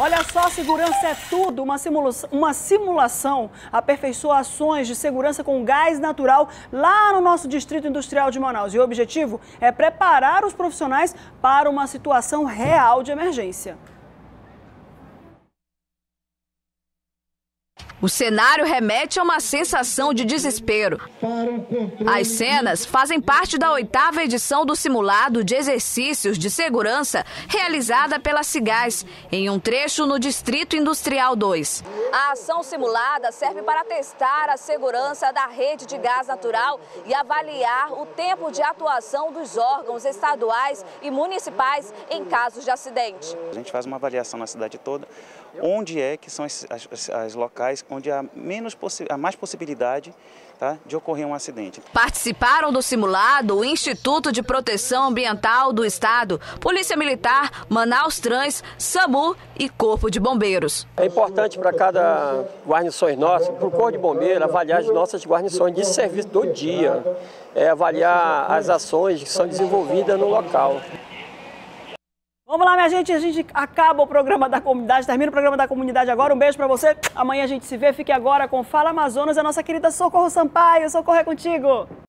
Olha só, segurança é tudo. Uma, simula uma simulação aperfeiçoa ações de segurança com gás natural lá no nosso Distrito Industrial de Manaus. E o objetivo é preparar os profissionais para uma situação real de emergência. O cenário remete a uma sensação de desespero. As cenas fazem parte da oitava edição do simulado de exercícios de segurança realizada pela Cigás, em um trecho no Distrito Industrial 2. A ação simulada serve para testar a segurança da rede de gás natural e avaliar o tempo de atuação dos órgãos estaduais e municipais em casos de acidente. A gente faz uma avaliação na cidade toda, onde é que são as, as, as locais onde há, menos há mais possibilidade tá, de ocorrer um acidente. Participaram do simulado o Instituto de Proteção Ambiental do Estado, Polícia Militar, Manaus Trans, SAMU e Corpo de Bombeiros. É importante para cada guarnições nossas, para o Corpo de Bombeiros, avaliar as nossas guarnições de serviço do dia, é, avaliar as ações que são desenvolvidas no local. Vamos lá, minha gente. A gente acaba o programa da comunidade, termina o programa da comunidade agora. Um beijo para você. Amanhã a gente se vê. Fique agora com Fala Amazonas, a nossa querida Socorro Sampaio. Socorro é contigo.